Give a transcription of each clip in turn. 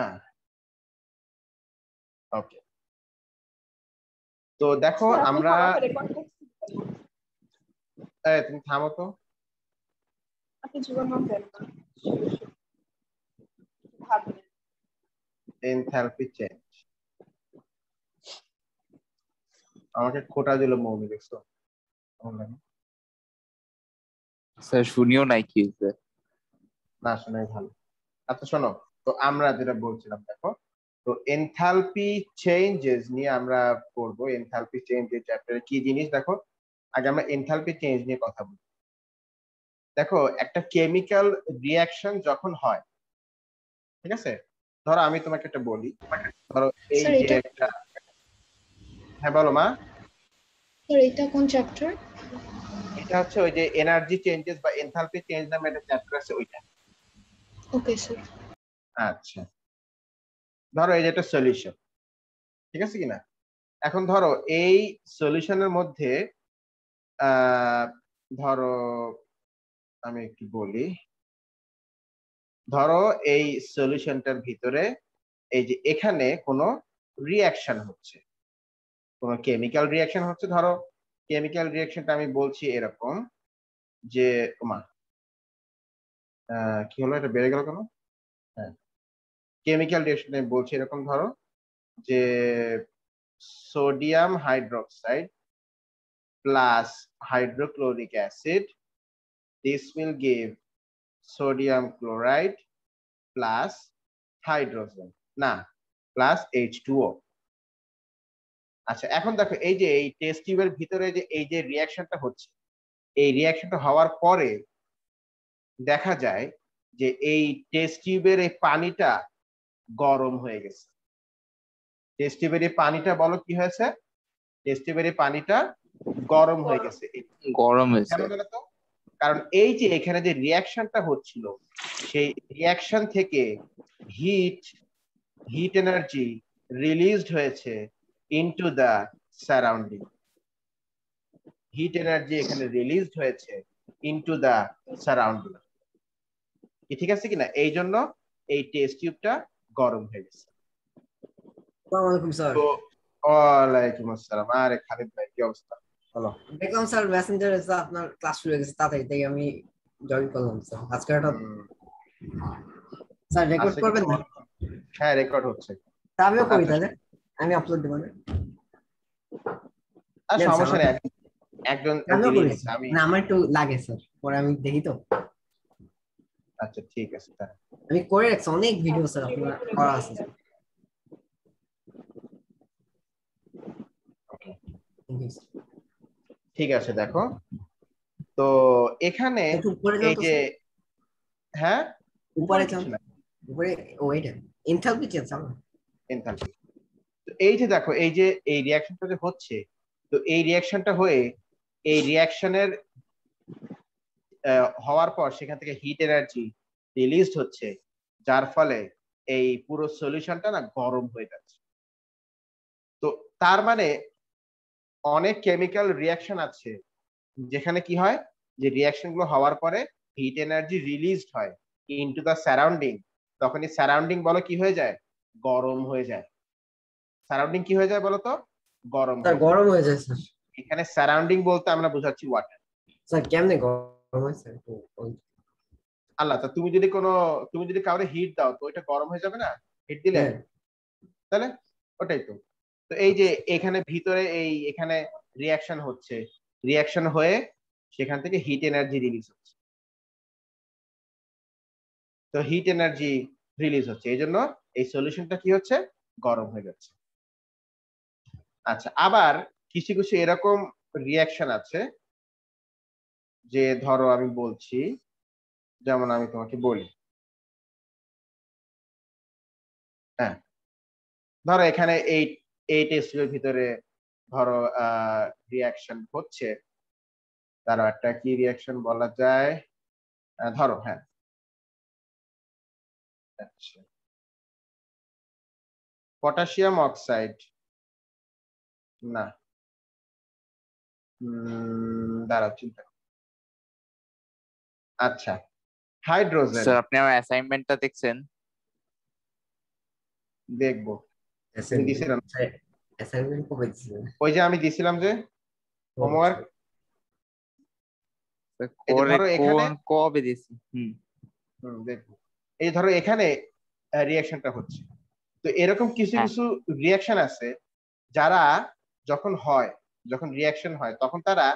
হ্যাঁ ওকে তো দেখো আমরা করছেন? এই, তুমি থামো তো। এনথালপি চেঞ্জ আমাকে খোটা দিল মৌমি দেখছ? স্যার শুনিও নাই কি হয়েছে। না শোনাই ভালো। আচ্ছা শোনো। তো আমরা যেটা বলছিলাম দেখো তো এনথালপি চেঞ্জেস নিয়ে আমরা পড়ব এনথালপি চেঞ্জের চ্যাপ্টারে কি জিনিস দেখো আগে আমরা এনথালপি চেঞ্জ নিয়ে কথা বলি। দেখো একটা কেমিক্যাল রিয়াকশন যখন হয় ঠিক আছে? ধরো আমি তোমাকে একটা বলি। ধরো এই যে একটা হ্যাঁ বলো মা। স্যার এটা কোন চ্যাপ্টার এটা হচ্ছে ওই যে এনার্জি চেঞ্জেস বা এনথালপি চেঞ্জ নামে একটা চ্যাপ্টার আছে ওইটা। ওকে স্যার আচ্ছা। ধরো এই যে একটা সলিউশন ঠিক আছে কিনা? এখন ধরো এই সলিউশনের মধ্যে ধরো আমি একটু বলি, ধরো এই সলিউশনটার ভিতরে এই যে এখানে কোনো রিয়াকশন হচ্ছে। কোনো কেমিক্যাল রিয়াকশন হচ্ছে, ধরো কেমিক্যাল রিয়াকশনটা আমি বলছি এরকম যে মা কি হলো? এটা বেড়ে গেল কেন? কেমিক্যাল রিয়াকশন আমি বলছি এরকম ধরো যে sodium hydroxide plus hydrochloric acid this will give sodium chloride plus hydrogen, না প্লাস এইচ আচ্ছা এখন দেখো এই যে এই টেস্ট টিউবের ভিতরে যে এই যে রিয়াকশনটা হচ্ছে, এই রিয়াকশনটা হওয়ার পরে দেখা যায় যে এই টেস্ট টিউবের এই পানিটা গরম হয়ে গেছে। টেস্ট টিউবের পানিটা বলো কি হয়েছে? টেস্ট টিউবের পানিটা গরম হয়ে গেছে। গরম হয়েছে। কারণ এই যে এখানে যে রিয়াকশনটা হচ্ছিল সেই রিয়াকশন থেকে হিট হিট এনার্জি রিলিজড হয়েছে into the surrounding heat energy এখানে রিলিজড হয়েছে ইনটু দ্য সারাউন্ডিং ঠিক আছে কিনা? এই জন্য এই টেস্ট টিউবটা গরম হয়ে গেছে। আলাইকুম স্যার। ওয়ালাইকুম আসসালাম। আরে খালিদ ভাই কি অবস্থা? দেখলাম স্যার মেসেঞ্জারে আপনার ক্লাস শুরু হয়ে গেছে তাড়াতাড়ি তাই আমি জয়েন করলাম স্যার। আজকে একটা স্যার রেকর্ড আচ্ছা, করবেন না? হ্যাঁ রেকর্ড হচ্ছে। তা আমিও করি আচ্ছা। তাহলে। আমি আপলোড দেবো না। আর সমস্যা নেই একজন আমি না আমার একটু লাগে স্যার পরে আমি দেখি তো। আচ্ছা ঠিক আছে। আমি করে রাখছি অনেক ভিডিও স্যার আপনার করা আছে। ঠিক আছে দেখো। তো এখানে উপরে এই যে হ্যাঁ? উপরে উপরে ও এটা এনথালপি চেঞ্জ আমার enthalpy। তো এই যে দেখো এই যে এই রিয়াকশনটা যে হচ্ছে তো এই রিয়াকশনটা হয়ে এই রিয়াকশনের হওয়ার পর সেখান থেকে হিট এনার্জি রিলিজড হচ্ছে যার ফলে এই পুরো সলিউশনটা না গরম হয়ে যাচ্ছে। তো তার মানে অনেক কেমিক্যাল রিয়াকশন আছে যেখানে কি হয়? যে রিয়াকশনগুলো হওয়ার পরে হিট এনার্জি রিলিজড হয় ইনটু দা সারাউন্ডিং তখন এই সারাউন্ডিং বলো কি হয়ে যায়? গরম হয়ে যায়। সারাউন্ডিং কি হয়ে যায় বলো তো? গরম হয়ে যায়। গরম হয়ে যায় স্যার। এখানে সারাউন্ডিং বলতে আমরা বোঝাচ্ছি ওয়াটার স্যার কেমনে গরম একটু আল্লাহ তা তুমি যদি কোনো তুমি যদি কাউরে হিট দাও তো ওইটা গরম হয়ে যাবে না? হিট দিলে? হ্যাঁ। তাহলে? ওটাই তো। তো এই যে এখানে ভিতরে এই এখানে রিয়াকশন হচ্ছে। রিয়াকশন হয়ে সেখান থেকে হিট এনার্জি রিলিজ হচ্ছে। তো হিট এনার্জি রিলিজ হচ্ছে। এই জন্য এই সলিউশনটা কি হচ্ছে? গরম হয়ে যাচ্ছে। আচ্ছা আবার কিছু কিছু এরকম রিয়াকশন আছে। যে ধরো আমি বলছি, যেমন আমি তোমাকে বলি। হ্যাঁ। ধরো এখানে এই এই টেস্টের ভিতরে ধরো রিয়াকশন হচ্ছে। তারও একটা কি রিয়াকশন বলা যায়? ধরো হ্যাঁ। আচ্ছা। Potassium oxide. না। দাঁড়াও, চিন্তা। আচ্ছা। হাইড্রোজেন। স্যার আপনি আমার অ্যাসাইনমেন্টটা দেখছেন? দেখব। দিছিলাম। অ্যাসাইনমেন্ট কবে দিছিলেন? ওই যে আমি দিছিলাম যে হোমওয়ার্ক এই ধরো এখানে- কবে দিছি? হুম। হুম, দেখব। এই যে ধরো এখানে রিয়াকশনটা হচ্ছে। তো এরকম কিছু হ্যাঁ। কিছু রিয়াকশন আছে যারা যখন হয় যখন রিয়াকশন হয় তখন তারা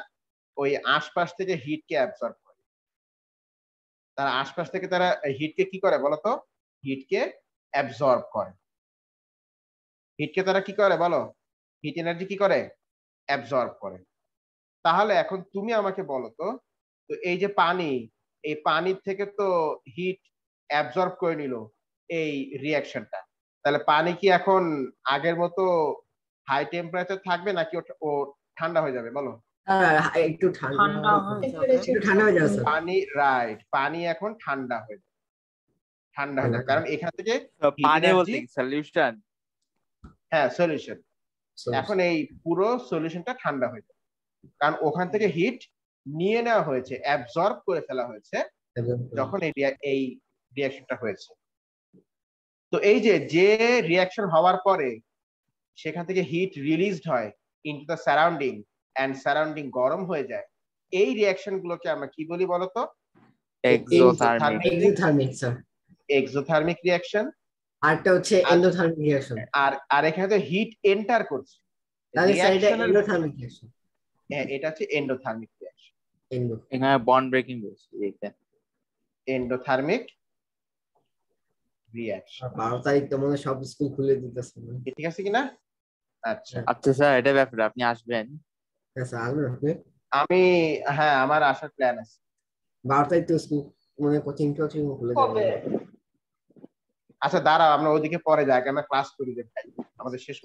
ওই আশপাশ থেকে হিটকে অ্যাবজর্ব তারা আশপাশ থেকে তারা হিটকে কি করে বলতো? হিটকে অ্যাবজর্ব করে। হিটকে তারা কি করে বলো? হিট এনার্জি কি করে? অ্যাবজর্ব করে। তাহলে এখন তুমি আমাকে বলো তো তো এই যে পানি, এই পানির থেকে তো হিট অ্যাবজর্ব করে নিল এই রিয়াকশনটা তাহলে পানি কি এখন আগের মতো হাই টেম্পারেচার থাকবে নাকি ও ঠান্ডা হয়ে যাবে? বলো। একটু ঠান্ডা ঠান্ডা হয়ে যাবে। একটু ঠান্ডা হয়ে যাবে পানি রাইট পানি এখন ঠান্ডা হয়ে যাবে। ঠান্ডা হয়ে যাবে। কারণ এখান থেকে পানি বলতে সলিউশন হ্যাঁ সলিউশন এখন এই পুরো সলিউশনটা ঠান্ডা হয়ে যাবে। কারণ ওখান থেকে হিট নিয়ে নেওয়া হয়েছে অ্যাবজর্ব করে ফেলা হয়েছে যখন এই এই রিয়াকশনটা হয়েছে। তো এই যে যে রিয়াকশন হওয়ার পরে সেখান থেকে হিট রিলিজড হয় into the surrounding and surrounding গরম হয়ে যায় এই রিয়াকশন গুলোকে আমরা কি বলি বলতো? এক্সোথার্মিক রিয়াকশন আরেকটা হচ্ছে আর- এন্ডোথার্মিক রিঅ্যাকশন আর আর এখানে তো হিট এন্টার করছে। এন্ডোথার্মিক হ্যাঁ, এটা হচ্ছে এন্ডোথার্মিক রিয়াকশন এন্ডো এখানে বন্ড ব্রেকিং এন্ডোথার্মিক রিয়াকশন বারো তারিখ তো মনে হয় সব স্কুল খুলে দিতেছে। ঠিক আছে কিনা? আচ্ছা। আচ্ছা স্যার এটা ব্যাপারে আপনি আসবেন। হ্যাঁ আপনি আমি হ্যাঁ আমার আসার প্ল্যান আছে। বারো তারিখ তো স্কুল মনে কোচিং টোচিং খুলে দেবে আচ্ছা দাঁড়াও আমরা ওদিকে পরে যাই আমরা ক্লাস করি যে ভাই আমাদের শেষ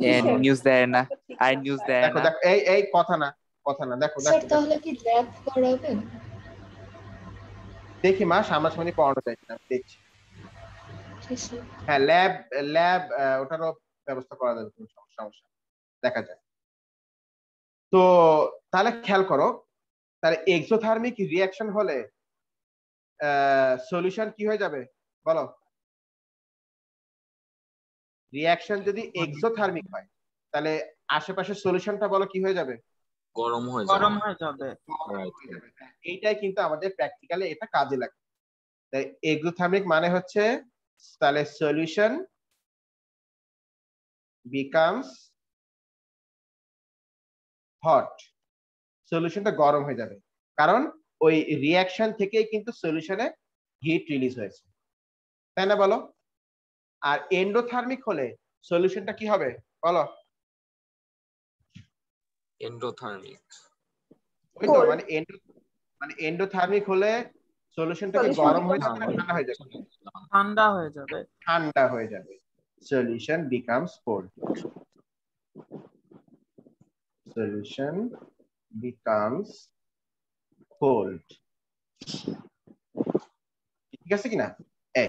নিউজ দেয় না আর নিউজ দেয় দেখো না। দেখো এই এই কথা না কথা না দেখো দেখো। তাহলে কি ল্যাব করাবেন? দেখি মা সামনাসামনি পড়ানো যায় কিনা দেখছি। হ্যাঁ ল্যাব ল্যাব ওটারও ব্যবস্থা করা যাবে কোনো সমস্যা সমস্যা দেখা যায় তো তাহলে খেয়াল করো তাহলে এক্সোথার্মিক রিয়াকশন হলে সলিউশন কি হয়ে যাবে? বলো। রিয়াকশন যদি এক্সোথার্মিক হয় তাহলে আশেপাশের সলিউশনটা বলো কি হয়ে যাবে? গরম হয়ে যাবে। গরম হয়ে যাবে। এইটাই কিন্তু আমাদের প্র্যাকটিক্যালি এটা কাজে লাগে। তাই এক্সোথার্মিক মানে হচ্ছে তাহলে সলিউশন বিকামস হট সলিউশনটা গরম হয়ে যাবে। কারণ ওই রিয়াকশন থেকেই কিন্তু সলিউশনে হিট রিলিজ হয়েছে। তাই না বলো? আর এন্ডোথার্মিক হলে সলিউশনটা কি হবে? বলো। এন্ডোথার্মিক ওই তো মানে এন্ডো মানে এন্ডোথার্মিক হলে সলিউশনটা কি গরম হয়ে যাবে না ঠান্ডা হয়ে যাবে? ঠান্ডা হয়ে যাবে। ঠান্ডা হয়ে যাবে। Solution becomes cold solution becomes cold ঠিক আছে কিনা? এ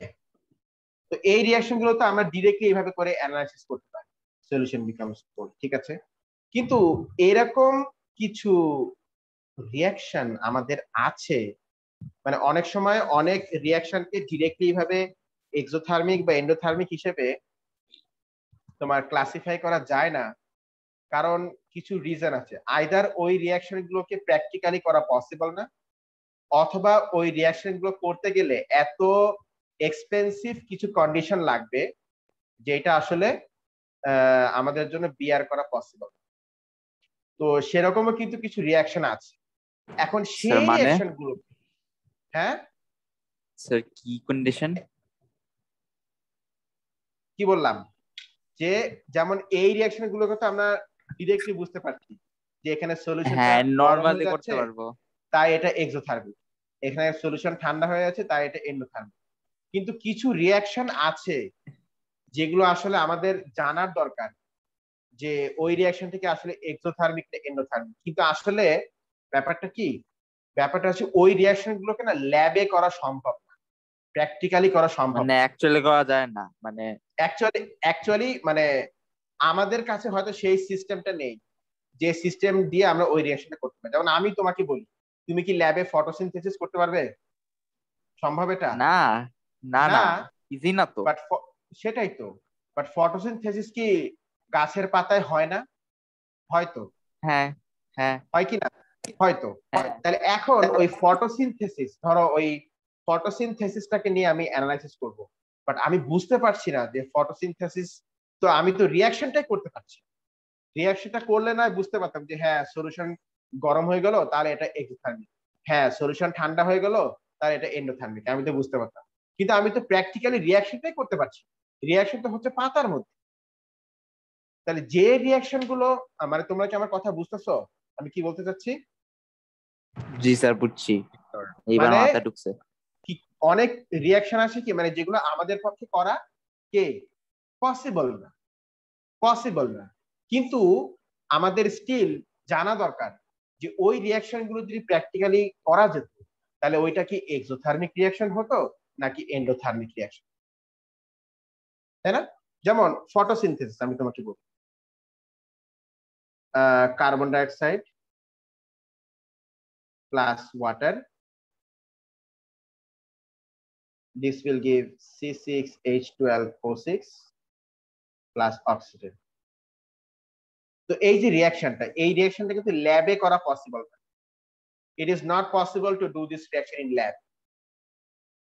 তো এই রিয়াকশনগুলো তো আমরা ডিরেক্টলি এইভাবে করে অ্যানালাইসিস করতে পারি। সলিউশন বিকামস কোল্ড ঠিক আছে? কিন্তু এরকম কিছু রিয়াকশন আমাদের আছে। মানে অনেক সময় অনেক রিয়াকশনকে ডিরেক্টলি ভাবে এক্সোথার্মিক বা এন্ডোথার্মিক হিসেবে তোমার ক্লাসিফাই করা যায় না। কারণ কিছু রিজন আছে। আইদার ওই রিয়াকশন গুলোকে প্র্যাকটিক্যালি করা পসিবল না অথবা ওই রিয়াকশনগুলো করতে গেলে এত এক্সপেন্সিভ কিছু কন্ডিশন লাগবে যেটা আসলে আমাদের জন্য বিয়ার করা পসিবল তো সেরকমও কিন্তু কিছু রিয়াকশন আছে। এখন সেই Sir, মানে? রিয়াকশনগুলো হ্যাঁ? স্যার কি কন্ডিশন কি বললাম? যে যেমন এই রিয়াকশন গুলোকে তো আমরা ডিরেক্টলি বুঝতে পারছি যে এখানে সলিউশন হ্যাঁ নরমালি করতে পারব। তাই এটা এক্সোথার্মিক এখানে সলিউশন ঠান্ডা হয়ে যাচ্ছে তাই এটা এন্ডোথার্মিক কিন্তু কিছু রিয়াকশন আছে যেগুলো আসলে আমাদের জানার দরকার যে ওই রিয়াকশন থেকে আসলে এক্সোথার্মিক না এন্ডোথার্মিক কিন্তু আসলে ব্যাপারটা কি? ব্যাপারটা হচ্ছে ওই রিয়াকশন গুলোকে না ল্যাবে করা সম্ভব না। প্র্যাকটিক্যালি করা সম্ভব মানে অ্যাকচুয়ালি করা যায় না মানে অ্যাকচুয়ালি অ্যাকচুয়ালি মানে আমাদের কাছে হয়তো সেই সিস্টেমটা নেই যে সিস্টেম দিয়ে আমরা ওই রিয়াকশনটা করতে পারি। যেমন আমি তোমাকে বলি তুমি কি ল্যাবে ফটোসিনথেসিস করতে পারবে? সম্ভব এটা? না না না ইজি না তো। বাট সেটাই তো। বাট ফটোসিনথেসিস কি গাছের পাতায় হয় না? হয়তো হ্যাঁ হ্যাঁ। হয় কি না? হয়তো হ্যাঁ। তাহলে এখন ওই ফটোসিনথেসিস ধরো ওই ফটোসিনথেসিসটাকে নিয়ে আমি অ্যানালাইসিস করব। বাট আমি বুঝতে পারছি না যে ফটোসিনথেসিস তো আমি তো রিয়াকশনটাই করতে পারছি রিয়াকশনটা করলে না বুঝতে পারতাম যে হ্যাঁ সলিউশন গরম হয়ে গেল তাহলে এটা এক্সোথার্মিক হ্যাঁ সলিউশন ঠান্ডা হয়ে গেল তাহলে এটা এন্ডোথার্মিক আমি তো বুঝতে পারতাম। কিন্তু আমি তো প্র্যাকটিক্যালি রিয়াকশনটাই করতে পারছি রিয়াকশন তো হচ্ছে পাতার মধ্যে। তাহলে যে রিয়াকশনগুলো মানে তোমরা কি আমার কথা বুঝতেছো? আমি কি বলতে চাচ্ছি? জি স্যার বুঝছি। এইবার মানে- মাথা ঢুকছে। অনেক রিয়াকশন আছে কি? মানে যেগুলো আমাদের পক্ষে করা কে? পসিবল না। পসিবল না। কিন্তু আমাদের স্টিল জানা দরকার যে ওই রিয়াকশনগুলো যদি প্র্যাকটিক্যালি করা যেত, তাহলে ওইটা কি এক্সোথার্মিক রিয়াকশন হতো নাকি এন্ডোথার্মিক রিয়াকশন তাই না? যেমন ফটোসিনথেসিস আমি তোমাকে বলি। Carbon dioxide plus water this will give C6H12O6 plus oxygen. তো এই যে রিয়াকশনটা এই রিয়াকশনটা কিন্তু ল্যাবে করা পসিবল না। It is not possible to do this reaction in lab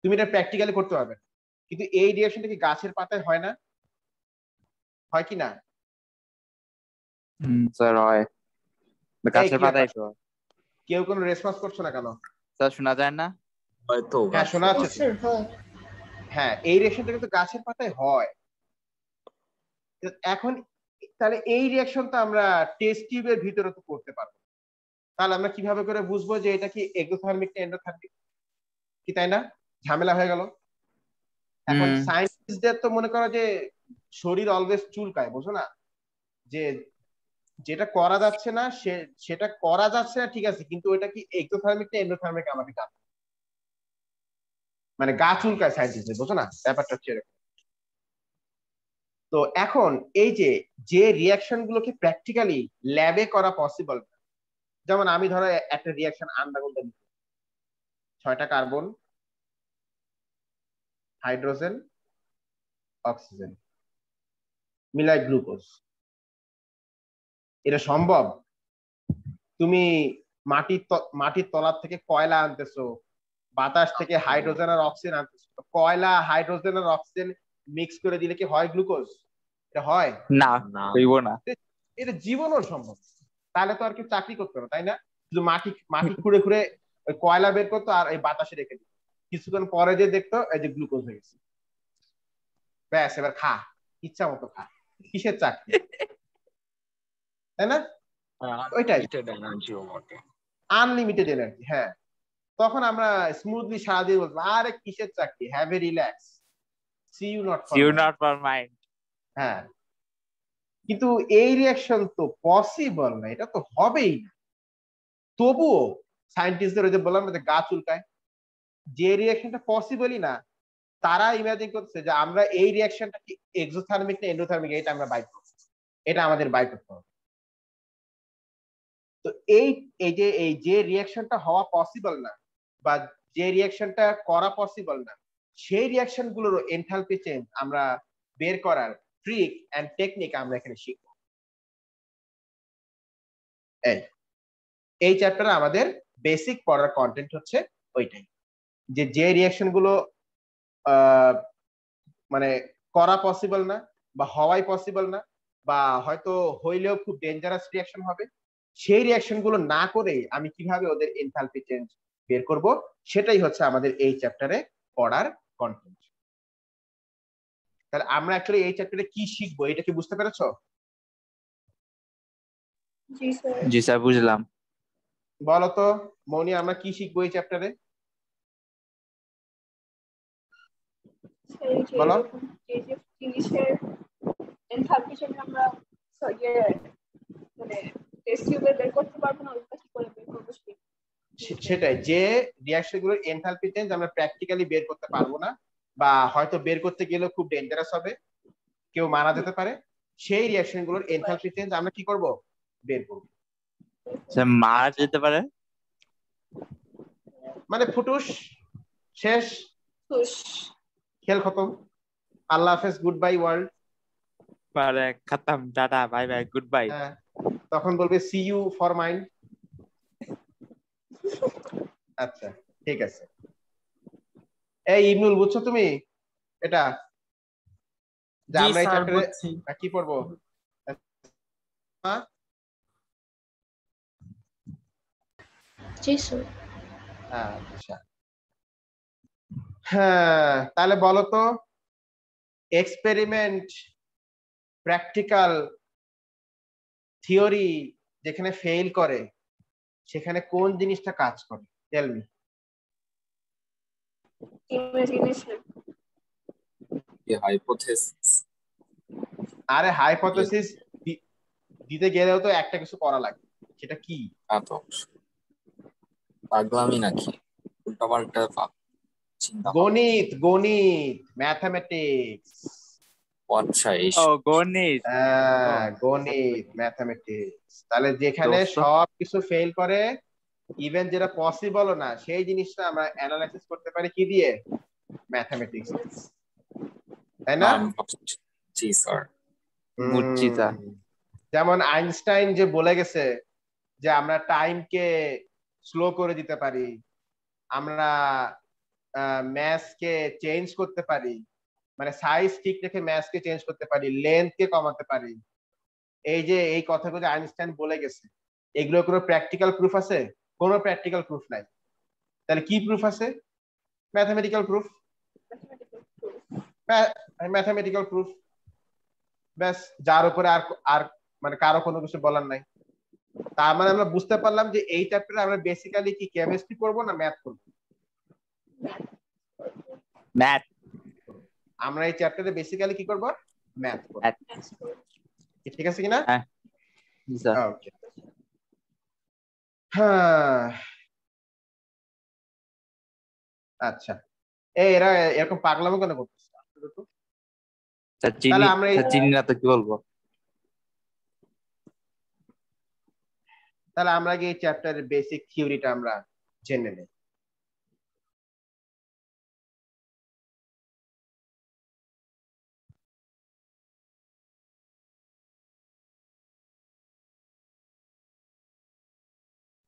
তুমি এটা প্র্যাকটিক্যালি করতে পারবে কিন্তু এই রিয়াকশনটা কি গাছের পাতায় হয় না? হয় কি না? স্যার হয়। গাছের পাতায় তো কেউ কোনো রেসপন্স করছ না কেন? স্যার শোনা যায় না? হয়তো হ্যাঁ শোনা যাচ্ছে। হ্যাঁ। এই রিয়াকশনটা কিন্তু গাছের পাতায় হয়। এখন তাহলে এই রিয়াকশন তো আমরা টেস্ট টিউবের ভিতরে তো করতে পারব। তাহলে আমরা কীভাবে করে বুঝব যে এটা কি এক্সোথার্মিক না এন্ডোথার্মিক কি তাই না? ঝামেলা হয়ে গেল। এখন। সায়েন্টিস্টদের তো মনে করো যে শরীর অলওয়েজ চুলকায় বুঝো না? যে যেটা করা যাচ্ছে না সে সেটা করা যাচ্ছে না ঠিক আছে কিন্তু ওটা কি এক্সোথার্মিক না এন্ডোথার্মিক আমাকে হবে। মানে গা চুলকায় সায়েন্টিস্টদের বুঝো না? ব্যাপারটা হচ্ছে এরকম। তো এখন এই যে যে রিয়াকশন গুলোকে প্র্যাকটিক্যালি ল্যাবে করা পসিবল যেমন আমি ধরো একটা রিয়াকশন নিচ্ছি ছয়টা কার্বন হাইড্রোজেন অক্সিজেন মিলাই গ্লুকোজ এটা সম্ভব? তুমি মাটির মাটির তলার থেকে কয়লা আনতেছো বাতাস থেকে হাইড্রোজেন আর অক্সিজেন আনতেছো কয়লা হাইড্রোজেন আর অক্সিজেন মিক্স করে দিলে কি হয় গ্লুকোজ এটা হয়? না। না। হইব না। এটা জীবনও সম্ভব। তাহলে তো আর কেউ চাকরি করতো না তাই না? শুধু মাটি মাটি খুঁড়ে খুঁড়ে ওই কয়লা বের করতো আর এই বাতাসে রেখে দিত। কিছুক্ষণ পরে যে দেখতো এই যে গ্লুকোজ হয়ে গেছে। ব্যাস এবার খা। ইচ্ছা মতো খা। কিসের চাকরি? তাই না? ওইটাই। এনার্জিও বটে। আনলিমিটেড এনার্জি হ্যাঁ। তখন আমরা স্মুথলি সারাদিন বলব আরে কিসের চাকরি? Have a relax see you not you not for mind হ্যাঁ। কিন্তু এই রিয়াকশন তো পসিবল না এটা তো হবেই না। তবুও সায়েন্টিস্টদের ওই যে বললাম যে গা চুলকায় যে রিয়াকশনটা পসিবলই না তারা ইমাজিন করছে যে আমরা এই রিয়াকশনটা কি এক্সোথার্মিক না এন্ডোথার্মিক এটা আমরা বাই করব। এটা আমাদের বাই করতে হবে। তো এই এই যে এই যে রিয়াকশনটা হওয়া পসিবল না বা যে রিয়াকশনটা করা পসিবল না সেই রিয়াকশনগুলোর এনথালপি চেঞ্জ আমরা বের করার ট্রিক এন্ড টেকনিক আমরা এখানে শিখব। এই এই চ্যাপ্টারে আমাদের বেসিক পড়ার কন্টেন্ট হচ্ছে ওইটাই। যে যে রিয়াকশনগুলো মানে করা পসিবল না বা হওয়াই পসিবল না বা হয়তো হইলেও খুব ডেঞ্জারাস রিয়াকশন হবে, সেই রিয়াকশনগুলো না করে আমি কীভাবে ওদের এনথালপি চেঞ্জ বের করব, সেটাই হচ্ছে আমাদের এই চ্যাপ্টারে পড়ার কন্টেন্ট তাহলে আমরা অ্যাকচুয়ালি এই চ্যাপ্টারে কি শিখব? এটা কি বুঝতে পেরেছ? জি স্যার জি স্যার বুঝলাম। বলো তো মনি আমরা কি শিখব এই চ্যাপ্টারে বলো। এরকম যে যে জিনিসের এনথালপি সেটা আমরা ইয়ে মানে টেস্ট টিউবে বের করতে পারব না ওইটা কি করে বের করব সেটা সে- সেটাই যে রিয়াকশনগুলোর এনথালপি চেঞ্জ আমরা প্র্যাকটিক্যালি বের করতে পারব না বা হয়তো বের করতে গেলেও খুব ডেঞ্জারাস হবে কেউ মারা যেতে পারে সেই রিয়াকশনগুলোর এনথালপি চেঞ্জ আমরা কি করব? বের করব। স্যার মারা যেতে পারে? মানে ফুটুস শেষ। খেল খতম। আল্লাহ হাফেজ গুড বাই ওয়ার্ল্ড পরে খতম tata bye bye good bye তখন বলবে সি ইউ ফর মাইন্ড আচ্ছা ঠিক আছে। এই ইবনুল বুঝছ তুমি? এটা যে আমরা এই চ্যাপ্টারে কি পড়ব? হ্যাঁ আচ্ছা। হ্যাঁ তাহলে বলো তো এক্সপেরিমেন্ট প্র্যাকটিক্যাল থিওরি যেখানে ফেল করে সেখানে কোন জিনিসটা কাজ করে? Tell me imagination. আরে হাইপোথেসিস দিতে গেলেও তো একটা কিছু করা লাগে। সেটা কি? তা তো পাগলামি নাকি? উল্টাপাল্টা চিন্তা গণিত গণিত ম্যাথামেটিক্স আচ্ছা ও গণিত। হ্যাঁ গণিত ম্যাথামেটিক্স তাহলে যেখানে। সব কিছু ফেল করে ইভেন যেটা পসিবলও না সেই জিনিসটা আমরা অ্যানালাইসিস করতে পারি কি দিয়ে? ম্যাথামেটিক্স তাই না? জি স্যার বুঝছি যেমন আইনস্টাইন যে বলে গেছে যে আমরা টাইমকে স্লো করে দিতে পারি আমরা ম্যাথকে চেঞ্জ করতে পারি মানে সাইজ ঠিক রেখে ম্যাথকে চেঞ্জ করতে পারি লেন্থকে কমাতে পারি। এই যে এই কথাগুলো আইনস্টাইন বলে গেছে এগুলো কোনো প্র্যাকটিক্যাল প্রুফ আছে? কোনো প্র্যাকটিক্যাল প্রুফ নাই। তাহলে কি প্রুফ আছে? ম্যাথামেটিক্যাল প্রুফ ম্যাথামেটিক্যাল প্রুফ ব্যাস যার উপরে আর আর মানে কারও কোনো কিছু বলার নাই। তার মানে আমরা বুঝতে পারলাম যে এই চ্যাপ্টারে আমরা বেসিক্যালি কি কেমিস্ট্রি করব না ম্যাথ করব? ম্যাথ আমরা এই চ্যাপ্টারে বেসিক্যালি কি করব? ম্যাথ করব। ঠিক আছে কিনা? ওকে হ্যাঁ। আচ্ছা। এই এরা এরকম পাগলামো কেন করতেছে? তাহলে আমরা চিনি না তো কি বলব? তাহলে আমরা এই চ্যাপ্টারের বেসিক থিওরিটা আমরা জেনে নেই।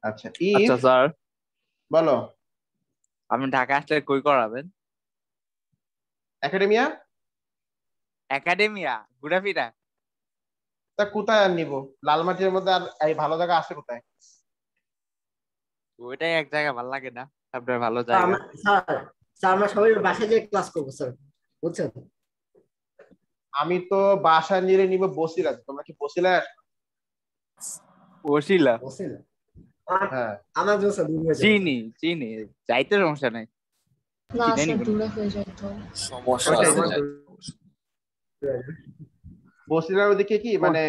আচ্ছা ই আচ্ছা স্যার। বলো। আপনি ঢাকা আসলে কই করাবেন? একাডেমিয়া? একাডেমিয়া ঘুরাফিরা। তা কোথায় আর নিব? লালমাটির মধ্যে আর এই ভালো জায়গা আছে কোথায়? ওইটাই এক জায়গা ভালো লাগে না। আপনার ভালো জায়গা। আমরা- স্যার স্যার আমরা সবাই বাসায় যেয়ে ক্লাস করব স্যার। বুঝছেন? আমি তো বাসা নিয়ে নিব বসিলা তোমরা কি বসিলা? বসিলা। বুঝছেন হ্যাঁ। দূর হয়ে চিনি চিনি যাইতে সমস্যা নাই। না দূরে হয়ে যায় তো সমস্যা। বসিলার ওদিকে কি মানে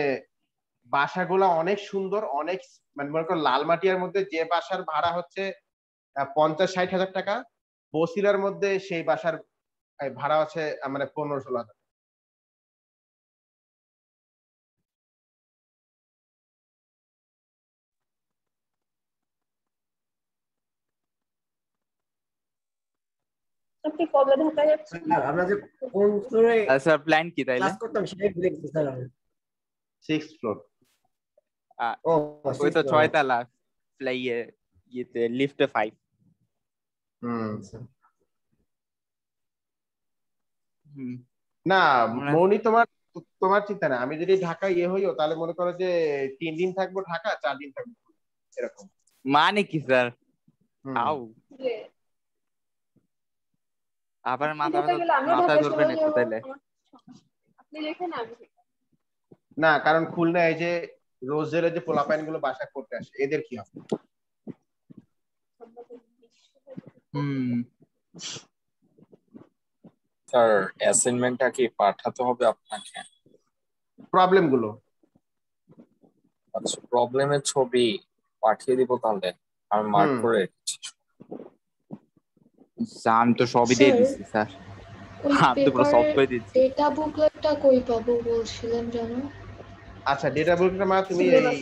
বাসাগুলো অনেক সুন্দর অনেক মানে মনে করো লালমাটিয়ার মধ্যে যে বাসার ভাড়া হচ্ছে পঞ্চাশ ষাট হাজার টাকা বসিলার মধ্যে সেই বাসার ভাড়া আছে মানে পনেরো ষোলো হাজার। আপনি কবে ঢাকা যাচ্ছেন আমরা যে কোন ফ্লোরে স্যার প্ল্যান কি তাইলে? ক্লাস করতাম সেটাই ভুলে গেছি স্যার আমি। ফ্লোর ও ওই তো sixth ছয় floor। তালা ইয়ে ইয়েতে লিফটে ফাইভ হুম আচ্ছা। না আমরা- মৌনি তোমার তোমার চিন্তা না আমি যদি ঢাকা ইয়ে হইও তাহলে মনে করো যে তিন দিন থাকব ঢাকা চার দিন থাকব। এরকম। মানে কি স্যার। আউ আবার মাথা মাথা ধরবেন একটু তাইলে? আপনি যেখানে আমি না কারণ খুলনা এই যে রোজের যে পোলাপাইনগুলো বাসা করতে আসে এদের কি হবে? হুম। স্যার অ্যাসাইনমেন্টটা কি পাঠাতে হবে আপনাকে? প্রবলেমগুলো আচ্ছা প্রবলেমের ছবি পাঠিয়ে দিব তাহলে। আমি মার্ক করে স্যার, তো সবই দিয়ে দিচ্ছি স্যার। আমি তো পুরো সব করে দিচ্ছি ডেটা বুকলেটটা কই পাবো বলছিলেন জানো? আচ্ছা ডেটা বুকটা মা তুমি এই।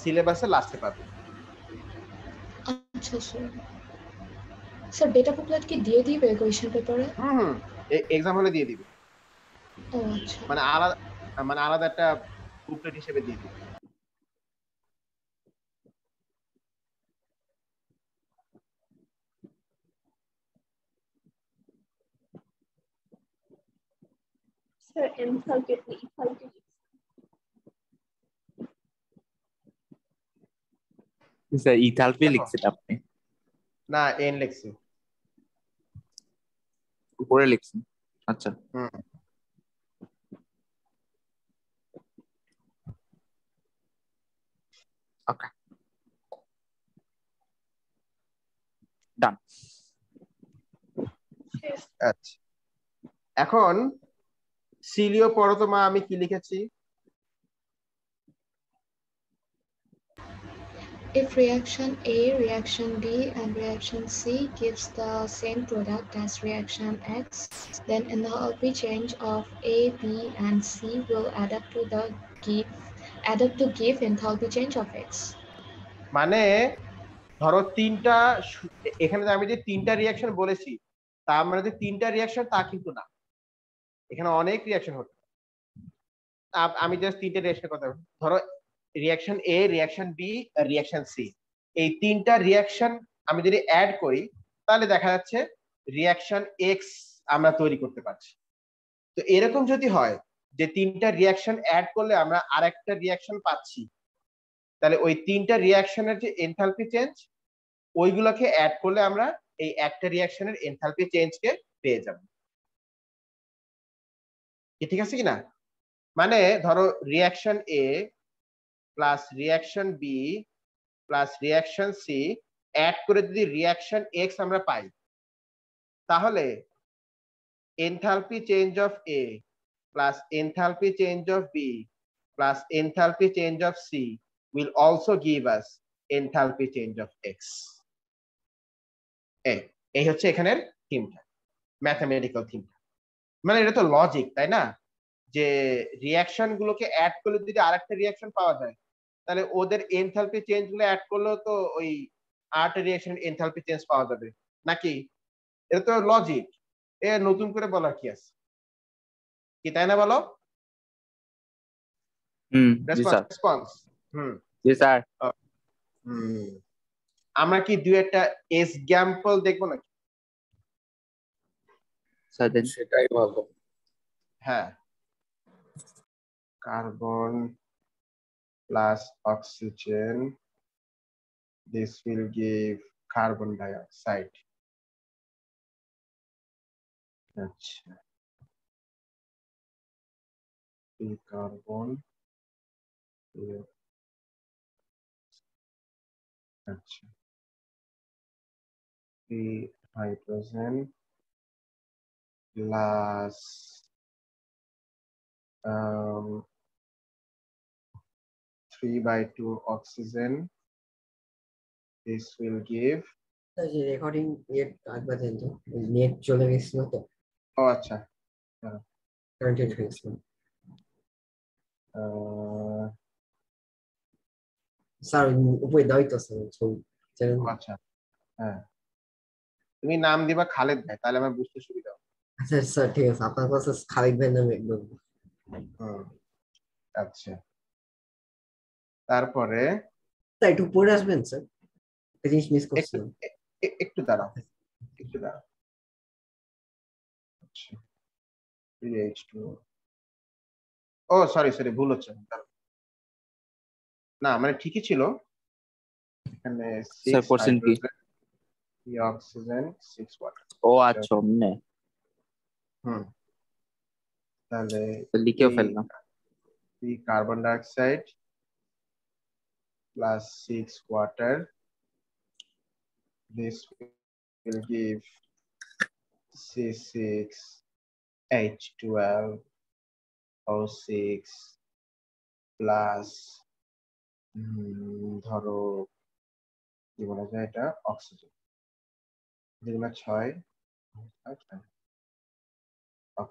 সিলেবাসে লাস্টে পাবে। আচ্ছা স্যার স্যার ডেটা বুকলেট কি দিয়ে দিবে কোয়েশ্চেন পেপারে হুম হুম এক্সাম হলে দিয়ে দিবে। ও আচ্ছা। মানে আলাদা মানে আলাদা একটা বুকলেট হিসেবে দিয়ে দিই স্যার এনথালপি আপনি স্যার ইথালপি লিখছেন আপনি না এন লিখছি উপরে লিখছেন আচ্ছা হুম ওকে ডান আচ্ছা এখন সিলিও পরতমা আমি কি লিখেছি If reaction A, reaction B, and reaction C gives the same product as reaction X, then enthalpy change of A, B, and C will add up to the give add up to give enthalpy change of X. মানে ধরো তিনটা এখানে আমি যে তিনটা reaction বলেছি তা মানে যে তিনটা রিয়াকশন তা কিন্তু না এখানে অনেক রিয়াকশন হতে। আমি জাস্ট তিনটা রিয়াকশন কথা। ধরো reaction A reaction B reaction C এই তিনটা রিয়াকশন আমি যদি অ্যাড করি, তাহলে দেখা যাচ্ছে রিয়াকশন এক্স আমরা তৈরি করতে পারছি তো এরকম যদি হয় যে তিনটা রিয়াকশন অ্যাড করলে আমরা আরেকটা রিয়াকশন পাচ্ছি, তাহলে ওই তিনটা রিয়াকশনের যে এনথালপি চেঞ্জ ওইগুলোকে অ্যাড করলে আমরা এই একটা রিয়াকশনের এনথালপি চেঞ্জকে পেয়ে যাব কি, ঠিক আছে কি না? মানে ধরো reaction A plus reaction B plus reaction C add করে যদি রিয়াকশন এক্স আমরা পাই, তাহলে enthalpy change of A plus enthalpy change of B plus enthalpy change of C also give us enthalpy change of x. এই এই হচ্ছে এখানের থিমটা ম্যাথমেটিক্যাল থিমটা মানে এটা তো লজিক তাই না? যে রিয়াকশন গুলোকে অ্যাড করলে যদি আরেকটা রিয়াকশন পাওয়া যায় তাহলে ওদের এনথালপি চেঞ্জগুলো অ্যাড করলেও তো ওই আরেকটা রিয়াকশন এনথালপি চেঞ্জ পাওয়া যাবে নাকি? এটা তো লজিক এ নতুন করে বলার কি আছে? কি তাই না বলো? রেসপন্স হুম। জি স্যার। আমরা কি দু একটা এক্সাম্পল দেখব নাকি? সেটাই ভালো। হ্যাঁ। Carbon plus oxygen this will give carbon dioxide. আচ্ছা। এই কার্বন আচ্ছা। এই hydrogen plus um, 3 by 2 oxygen. This will give, recording ইয়ে একবার দেন তো নেট চলে গেছিল তো oh, আচ্ছা কারেন্টেড হয়েছিল uh, স্যার উপরে দাওই তো স্যার ছবি আচ্ছা হ্যাঁ তুমি নাম দিবা খালেদ ভাই তাহলে আমার বুঝতে সুবিধা আচ্ছা স্যার ঠিক আছে। আপনার কাছে খালিদ ভাই নামে একদম আচ্ছা। তারপরে? স্যার একটু পড়ে আসবেন স্যার। জিনিস মিস করছেন একটু দাঁড়াও একটু দাঁড়াও। আচ্ছা। PH2 ও সরি সরি ভুল হচ্ছে। না মানে ঠিকই ছিল। এখানে কি? অক্সিজেন সিক্স ওয়াটার ও আচ্ছা অমনে। তাহলে লিখেও ফেললাম। C carbon dioxide plus six water this will six H twelve O six plus ধরো কি বলা যায় এটা? অক্সিজেন যেগুলো ছয় আচ্ছা। আহ,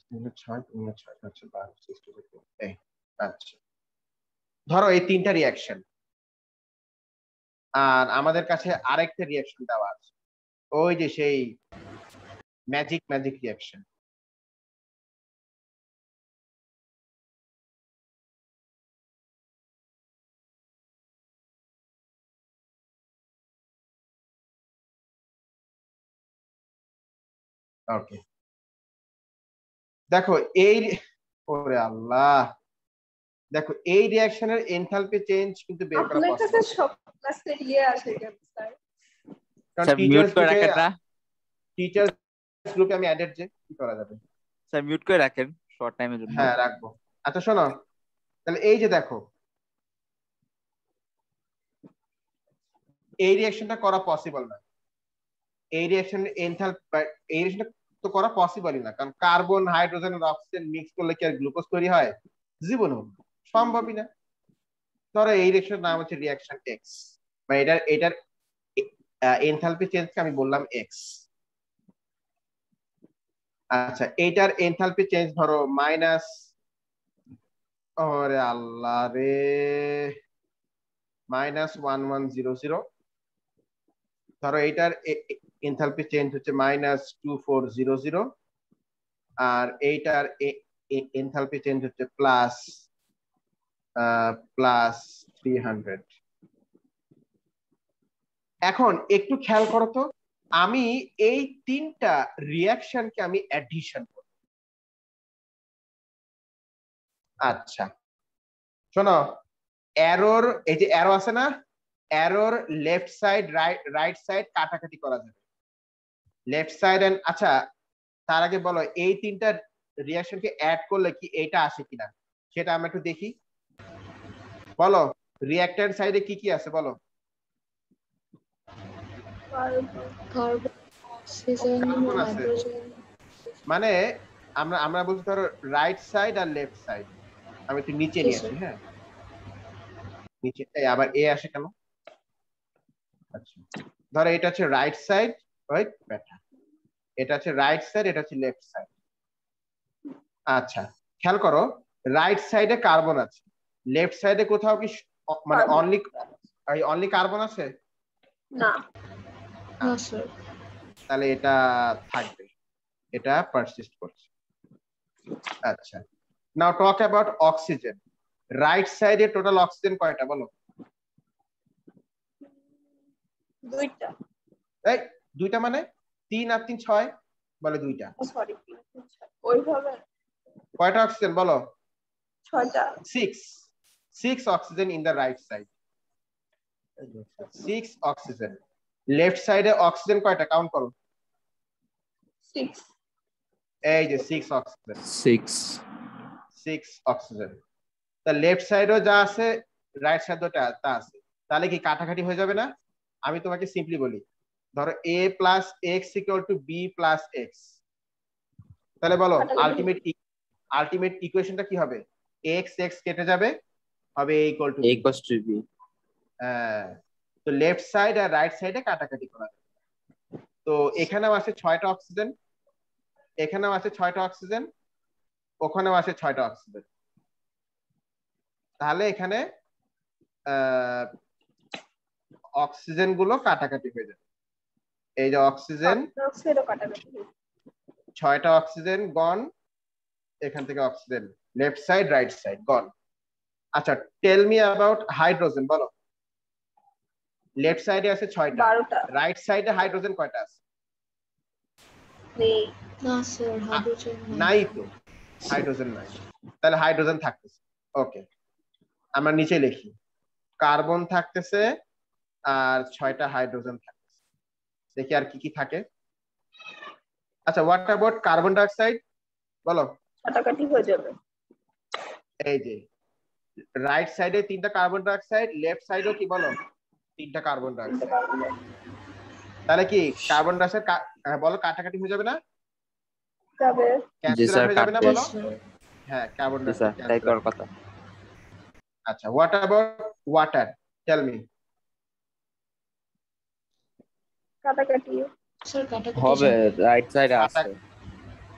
তিনটা ছয় তিনটা ছয় হচ্ছে এই আচ্ছা ধরো এই তিনটা রিয়াকশন আর আমাদের কাছে আরেকটা রিয়াকশন দেওয়া আছে। ওই যে সেই ম্যাজিক ম্যাজিক রিয়াকশন ওকে দেখো এই ওরে আল্লাহ। দেখো এই রিয়াকশনের এনথালপি চেঞ্জ কিন্তু বের করা আপনার কাছে সব ক্লাসে ইয়ে আসে কেন স্যার স্যার মিউট করে রাখেন না। টিচার্স গ্রুপে আমি অ্যাডেড যে কি করা যাবে? স্যার মিউট করে রাখেন শর্ট টাইমের জন্য। হ্যাঁ রাখব। আচ্ছা শোনো। তাহলে এই যে দেখো এই রিঅ্যাকশনটা করা পসিবল না। এই রিঅ্যাকশন এনথাল এই রিঅ্যাকশনটা তো করা পসিবলই না। কারণ কার্বন হাইড্রোজেন আর অক্সিজেন মিক্স করলে কি আর গ্লুকোজ তৈরি হয়? জীবন সম্ভবই না। ধরো এই রিঅ্যাকশনের নাম হচ্ছে রিঅ্যাকশন এক্স বা এটার এটার এনথালপি চেঞ্জকে আমি বললাম এক্স আচ্ছা এইটার এনথালপি চেঞ্জ ধরো মাইনাস ওরে আল্লাহ রে minus one one zero zero ধরো এইটার এনথালপি চেঞ্জ হচ্ছে minus two four zero zero আর এইটার এনথালপি চেঞ্জ হচ্ছে প্লাস প্লাস থ্রি হান্ড্রেড এখন একটু খেয়াল করো তো, আমি এই তিনটা রিয়াকশনকে আমি অ্যাডিশন করব। আচ্ছা শোনো অ্যারোর এই যে অ্যারো আছে না অ্যারোর left side right right side কাটাকাটি করা যাবে। লেফট সাইড এন্ড আচ্ছা তার আগে বলো এই তিনটা রিয়াকশনকে অ্যাড করলে কি এইটা আসে কিনা? সেটা আমরা একটু দেখি। বলো রিয়াক্ট্যান্ট সাইডে কি কি আছে বলো. মানে আমরা আমরা বলছি ধরো রাইট সাইড আর লেফট সাইড আমি একটু নিচে নিয়ে আসি হ্যাঁ? নিচে আবার এ আসে কেন? আচ্ছা। ধরো এটা হচ্ছে রাইট সাইড রাইট ব্যাটা এটা হচ্ছে রাইট সাইড এটা হচ্ছে লেফট সাইড আচ্ছা খেয়াল করো রাইট সাইডে কার্বন আছে। লেফট সাইডে কোথাও কি মানে। অনলি অনলি কার্বন আছে? না. তাহলে এটা থাকবে। এটা পারসিস্ট করছে। আচ্ছা now talk about oxygen right সাইডে টোটাল অক্সিজেন কয়টা বলো? দুইটা। এই দুইটা মানে? তিন আর তিন ছয় বলে দুইটা। ওইভাবে কয়টা অক্সিজেন বলো? ছয়টা। Six six oxygen in the right side six oxygen left সাইডে অক্সিজেন কয়টা? কাউন্ট করো। সিক্স এই যে six oxygen six six oxygen তা লেফট সাইডও যা আছে রাইট সাইডও তা আছে। তাহলে কি কাটাকাটি হয়ে যাবে না? আমি তোমাকে সিম্পলি বলি ধরো A plus X equal to B plus X তাহলে বলো। আলটিমেট আলটিমেট ইকুয়েশনটা কি হবে? এক্স এক্স কেটে যাবে হবে A equal to A equals to B তো লেফট সাইড আর রাইট সাইডে কাটাকাটি করা তো এখানেও আছে ছয়টা অক্সিজেন এখানেও আছে ছয়টা অক্সিজেন ওখানেও আছে ছয়টা অক্সিজেন তাহলে এখানে অক্সিজেনগুলো কাটাকাটি হয়ে যাবে। এই যে অক্সিজেন। ছয়টা অক্সিজেন গন এখান থেকে oxygen. Left side right side gone. আচ্ছা টেল মি অ্যাবাউট হাইড্রোজেন বলো। লেফট সাইডে আছে ছয়টা। রাইট সাইডে হাইড্রোজেন কয়টা আছে. নাই। তো। হাইড্রোজেন নাই। তাহলে হাইড্রোজেন থাকতেছে। ওকে আমরা নিচে লিখি। কার্বন থাকতেছে আর ছয়টা হাইড্রোজেন থাকতেছে। দেখি আর কি কি থাকে। আচ্ছা হোয়াট অ্যাবাউট কার্বন ডাইঅক্সাইড বলো। কাটাকাটি হয়ে যাবে। এই যে রাইট সাইডে তিনটা কার্বন ডাইঅক্সাইড লেফট সাইডেও কি বলো? তিনটা কার্বন ডাইঅক্সাইড তাহলে কি কার্বন ডাইঅক্সাইড বলো কাটাকাটি হয়ে যাবে না? যাবে। হয়ে যাবে না বলো? হ্যাঁ কার্বন ডাইঅক্সাইড কথা। আচ্ছা what about water tell me Sir, কাটাকাটি হবে রাইট সাইডে কাটা- আছে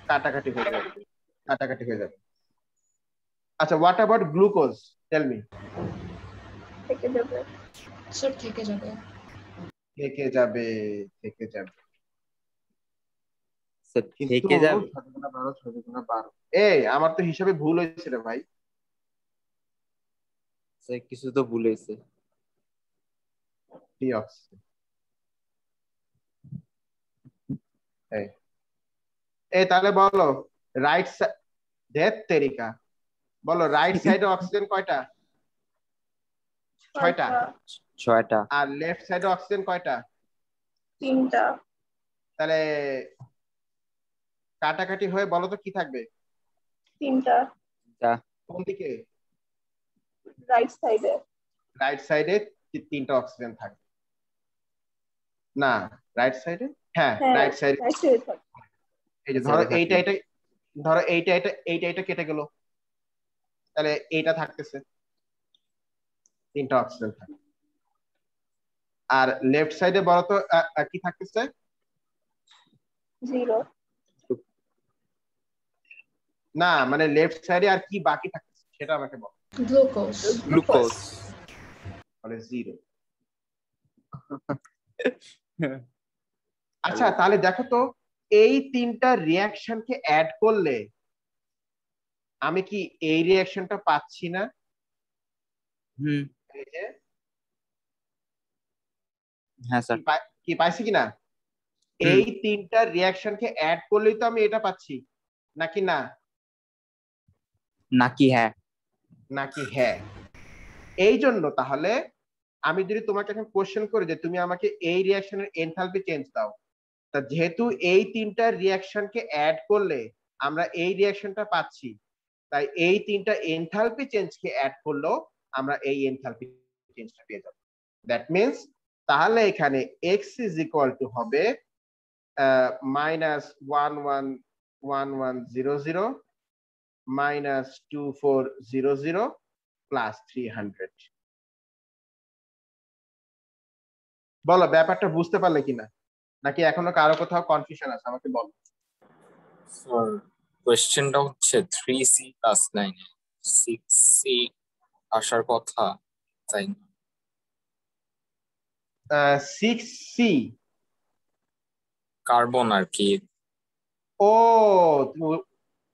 কাটাকাটি হয়ে যাবে। কাটাকাটি হয়ে যাবে। আচ্ছা what about glucose tell me থেকে যাবে। Sir, থেকে যাবে। থেকে যাবে থেকে যাবে। থেকে এই আমার তো হিসাবে ভুল হয়েছে রে ভাই। কিছু তো ভুল হয়েছে থ্রি অক্সিজেন এই। এই তাহলে বলো রাইট সাইড দেখ তেরিকা। বলো রাইট সাইডে অক্সিজেন কয়টা? ছয়টা। ছয়টা। আর লেফট সাইডে অক্সিজেন কয়টা? তিনটা। তাহলে কাটাকাটি হয়ে বলো তো কি থাকবে? তিনটা। কোন দিকে? রাইট সাইডে রাইট সাইডে তিনটা অক্সিজেন থাকবে। না। রাইট সাইডে হ্যাঁ হ্যাঁ, রাইট সাইডে রাইট সাইডে এই যে ধরো এইটা এটা ধরো এইটা এটা এইটা এটা কেটে গেল। তাহলে এইটা থাকতেছে। তিনটা অক্সিজেন থাকে। আর লেফট সাইডে বলো তো কি থাকতেছে? জিরো না মানে লেফট সাইডে আর কি বাকি থাকতেছে সেটা আমাকে বলো। Glucose. গ্লুকোজ বলে জিরো আচ্ছা তাহলে দেখো তো এই তিনটা রিয়াকশনকে অ্যাড করলে আমি কি এই রিয়াকশনটা পাচ্ছি না? হুম। হ্যাঁ স্যার। কি পাইছি কিনা এই তিনটা রিয়াকশনকে অ্যাড করলেই তো আমি এটা পাচ্ছি। নাকি না? নাকি হ্যাঁ। নাকি হ্যাঁ। এই জন্য তাহলে আমি যদি তোমাকে এখন কোশ্চেন করি যে তুমি আমাকে এই রিয়াকশনের এনথালপি চেঞ্জ দাও। তা যেহেতু এই তিনটা রিয়াকশনকে অ্যাড করলে আমরা এই রিয়াকশনটা পাচ্ছি, তাই এই তিনটা এনথালপি চেঞ্জকে অ্যাড করলেও আমরা এই এনথালপি চেঞ্জটা পেয়ে যাব। দ্যাট মিন্স তাহলে এখানে এক্স ইজ ইকুয়াল টু হবে minus one one one one zero zero minus two four zero zero plus three hundred বলো, ব্যাপারটা বুঝতে পারলে কিনা? নাকি এখনও কারও কোথাও কনফিউশন আছে? আমাকে বলো। স্যার কোয়েশ্চেনটা হচ্ছে থ্রি সি প্লাস নাইনে সিক্স সি আসার কথা তাই না? সিক্স সি কার্বন আর কি। ও ও-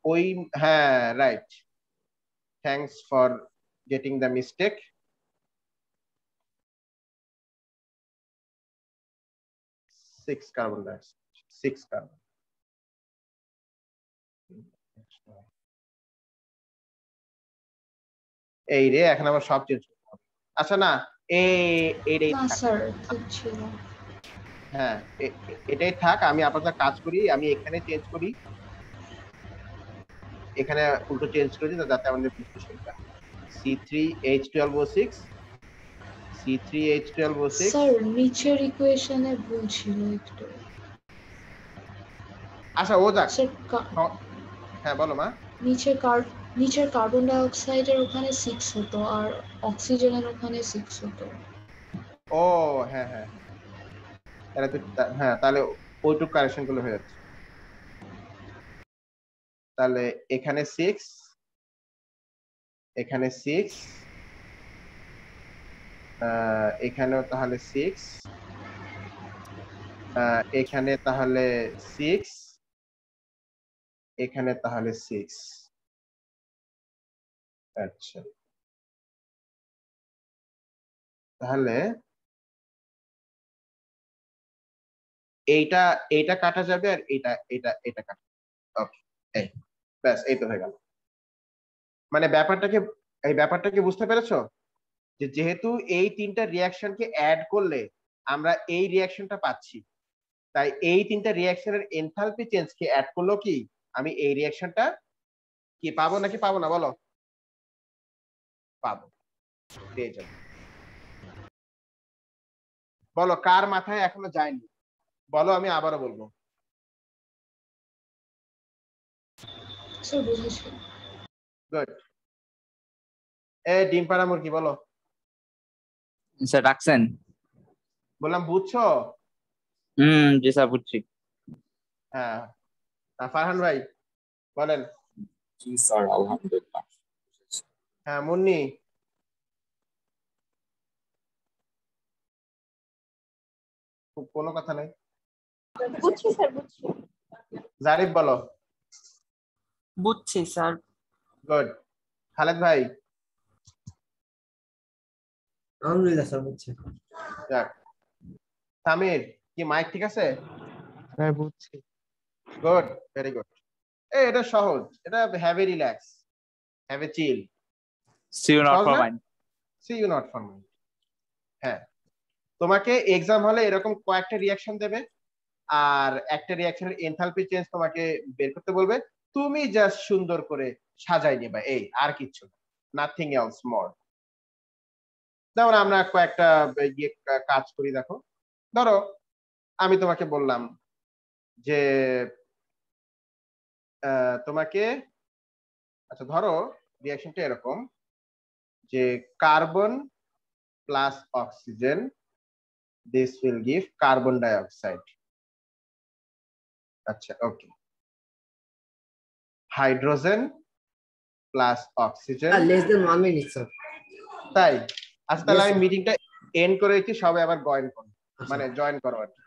ওই হ্যাঁ right thanks for getting the mistake six carbon dioxide six carbon এই রে এখন সব চেঞ্জ করতে হবে। আচ্ছা না এই হ্যাঁ এটাই থাক আমি আপাতত কাজ করি আমি এখানে চেঞ্জ করি। এখানে উল্টো চেঞ্জ করি যাতে আমাদের C three H twelve O six C three H twelve O six sir নিচের ইকুয়েশনে ভুল ছিল একটু। আচ্ছা ও যাক। হ্যাঁ বলো মা। নিচের কার নিচের কার্বন ডাই অক্সাইডের ওখানে সিক্স হতো আর অক্সিজেনের ওখানে সিক্স হতো। ও হ্যাঁ হ্যাঁ। তাহলে তো হ্যাঁ তাহলে ওইটুক কারেকশনগুলো হয়ে যাচ্ছে। তাহলে এখানে সিক্স এখানে সিক্স এখানেও তাহলে সিক্স এখানে তাহলে সিক্স এখানে তাহলে সিক্স আচ্ছা। তাহলে এইটা এইটা কাটা যাবে আর এইটা এটা এটা কাটা ওকে এই, ব্যাস, এই তো হয়ে গেল। মানে ব্যাপারটাকে, এই ব্যাপারটাকে বুঝতে পেরেছ? যে যেহেতু এই তিনটা রিয়াকশনকে অ্যাড করলে আমরা এই রিয়াকশনটা পাচ্ছি তাই এই তিনটা রিয়াকশনের এনথালপি চেঞ্জকে অ্যাড করল কি? আমি এই রিয়াকশনটা কি পাবো নাকি পাবো না বলো? পাবো। পেয়ে যাব। বলো কার মাথায় এখনও যায়নি? বলো আমি আবারও বলব। গুড এ ডিম পাড়া মুরগি বলো। স্যার রাখছেন বললাম বুঝছ? হুম জি স্যার বুঝছি। হ্যাঁ। ফারহান ভাই বলেন। জি স্যার আলহামদুলিল্লাহ। হ্যাঁ মুন্নি। কোনো কথা নাই। বুঝছি স্যার বুঝছি। জারিফ বলো। বুঝছি স্যার। গুড। খালেদ ভাই আলহামদুলিল্লাহ স্যার বুঝছি যাক। সামির কি মাইক ঠিক আছে? হ্যাঁ বুঝছি। গুড ভেরি গুড এই এটা সহজ। এটা have a relax have a chill See you not সহজ for না? mine. See you not for mind হ্যাঁ। তোমাকে এক্সাম হলে এরকম কয়েকটা রিয়াকশন দেবে আর একটা রিয়াকশনের এনথালপি চেঞ্জ তোমাকে বের করতে বলবে। তুমি জাস্ট সুন্দর করে সাজাই নেবা। এই আর কিচ্ছু নাথিং এলস মোর যেমন আমরা কয়েকটা ইয়ে কাজ করি দেখো। ধরো আমি তোমাকে বললাম যে তোমাকে আচ্ছা ধরো রিয়াকশনটা এরকম যে carbon plus oxygen this will give carbon dioxide আচ্ছা okay hydrogen plus oxygen less than one minute sir তাই? আচ্ছা তাহলে আমি মিটিংটা এন্ড করে দিচ্ছি সবাই আবার জয়েন করো। আচ্ছা। মানে জয়েন করো আর কি।